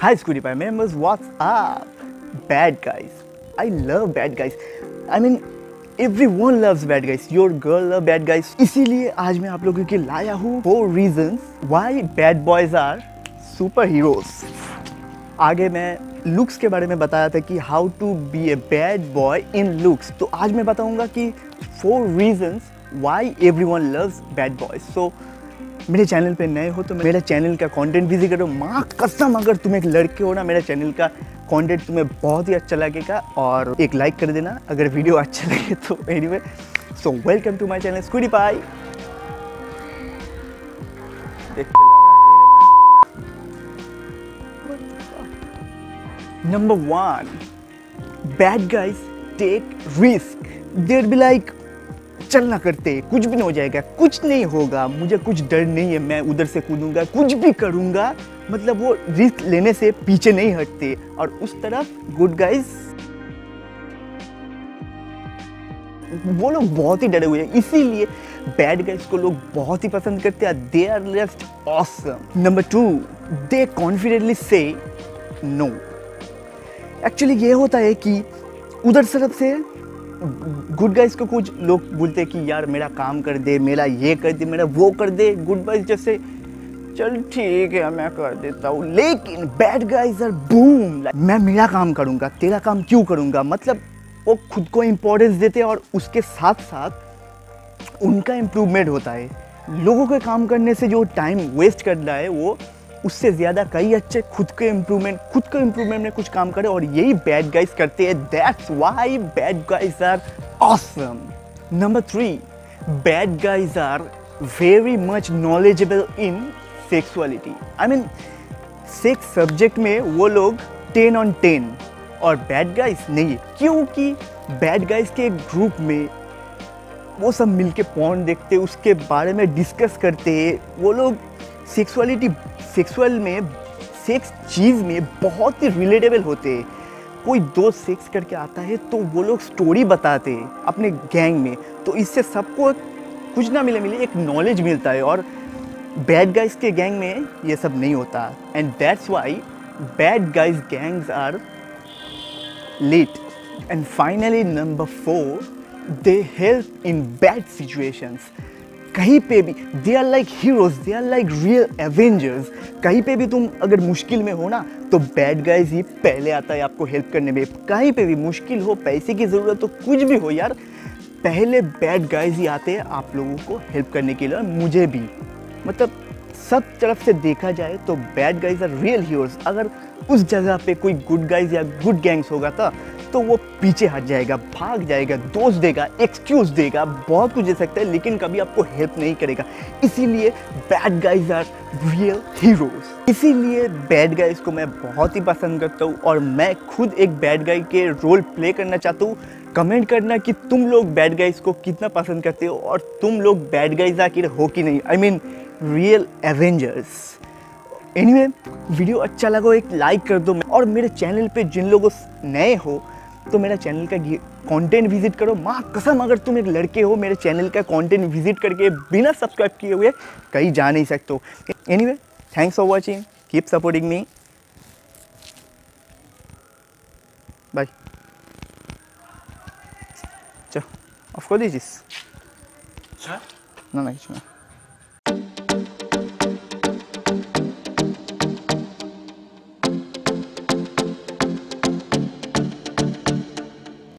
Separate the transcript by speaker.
Speaker 1: Hi Scooty Pie members, what's up? Bad guys. I love bad guys. I mean, everyone loves bad guys. Your girl love bad guys. इसीलिए आज मैं आप लोगों के लाया हूँ four reasons why bad boys are super heroes. आगे मैं लुक्स के बारे में बताया था कि how to be a bad boy in looks तो आज मैं बताऊँगा कि four reasons every one loves bad boys so मेरे चैनल पे नए हो तो मेरे चैनल का कंटेंट विज़िट करो। माँ, कसम, अगर तुम एक लड़के हो ना, मेरे चैनल का कंटेंट तुम्हें बहुत ही अच्छा लगेगा और एक लाइक कर देना, अगर वीडियो अच्छा लगे तो। Anyway so welcome to my channel scooty pi number one bad guys take risk there be like चलना करते, कुछ भी नहीं हो जाएगा, कुछ नहीं होगा, मुझे कुछ डर नहीं है, मैं उधर से कूदूँगा, कुछ भी करूँगा मतलब वो रिस्क लेने से पीछे नहीं हटते। और उस तरफ़ गुड गाइज़ वो लोग बहुत ही डरे हुए हैं, इसीलिए बैड गाइज़ को लोग बहुत ही पसंद करते हैं they are just awesome number two they confidently say no actually ये होता है कि उधर तरफ़ से गुड गाइज़ को कुछ लोग बोलते हैं कि यार मेरा काम कर दे, मेरा ये कर दे, मेरा वो कर दे। गुड गाइज़ जैसे, चल ठीक है, मैं कर देता हूँ। लेकिन बैड गाइज़ आर बूम मैं मेरा काम करूँगा, तेरा काम क्यों करूँगा? मतलब वो खुद को इम्पोर्टेंस देते हैं और उसके साथ साथ उनका इम्प्रूवमेंट होता है। लोगों के काम करने से जो टाइम वेस्ट कर रहा है, वो उससे ज़्यादा कई अच्छे, खुद के इम्प्रूवमेंट खुद के इम्प्रूवमेंट में कुछ काम करे और यही बैड गाइज़ करते हैं। That's why bad guys are awesome number three bad guys are very much knowledgeable in sexuality I mean sex subject में वो लोग टेन ऑन टेन और बैड गाइज़ नहीं, क्योंकि बैड गाइज़ के ग्रुप में वो सब मिलके पॉन देखते, उसके बारे में डिस्कस करते, वो लोग सेक्सुअलिटी, सेक्सुअल में, सेक्स चीज़ में बहुत ही रिलेटेबल होते हैं। कोई दोस्त सेक्स करके आता है तो वो लोग स्टोरी बताते हैं अपने गैंग में। तो इससे सबको कुछ ना मिले मिले, एक नॉलेज मिलता है। और बैड गाइज़ के गैंग में ये सब नहीं होता। And that's why bad guys gangs are late and finally number four they help in bad situations कहीं पे भी they are like heroes they are like real Avengers कहीं पे भी तुम अगर मुश्किल में हो ना तो बैड गाइज़ ही पहले आता है आपको हेल्प करने में। कहीं पे भी मुश्किल हो, पैसे की ज़रूरत हो, कुछ भी हो यार, पहले बैड गाइज़ ही आते हैं आप लोगों को हेल्प करने के लिए मुझे भी। मतलब सब तरफ़ से देखा जाए तो bad guys are real heroes अगर उस जगह पे कोई गुड गाइज़ या गुड गैंग्स होगा था तो वो पीछे हट जाएगा, भाग जाएगा, दोष देगा एक्सक्यूज देगा, बहुत कुछ दे सकता है, लेकिन कभी आपको हेल्प नहीं करेगा। इसीलिए bad guys are real heroes इसीलिए बैड गाइज़ को मैं बहुत ही पसंद करता हूँ और मैं खुद एक बैड गाई के रोल प्ले करना चाहता हूँ। कमेंट करना कि तुम लोग बैड गाइज़ को कितना पसंद करते हो और तुम लोग बैड गाइज़ आखिर हो कि नहीं। I mean real Avengers anyway video अच्छा लगा एक लाइक कर दो। और मेरे चैनल पे जिन लोगों नए हो तो मेरा चैनल का कंटेंट विज़िट करो। माँ कसम अगर तुम एक लड़के हो मेरे चैनल का कंटेंट विज़िट करके बिना सब्सक्राइब किए हुए कहीं जा नहीं सकते हो। Anyway thanks for watching keep supporting me bye चलो ऑफ़ कर दीजिए ना ना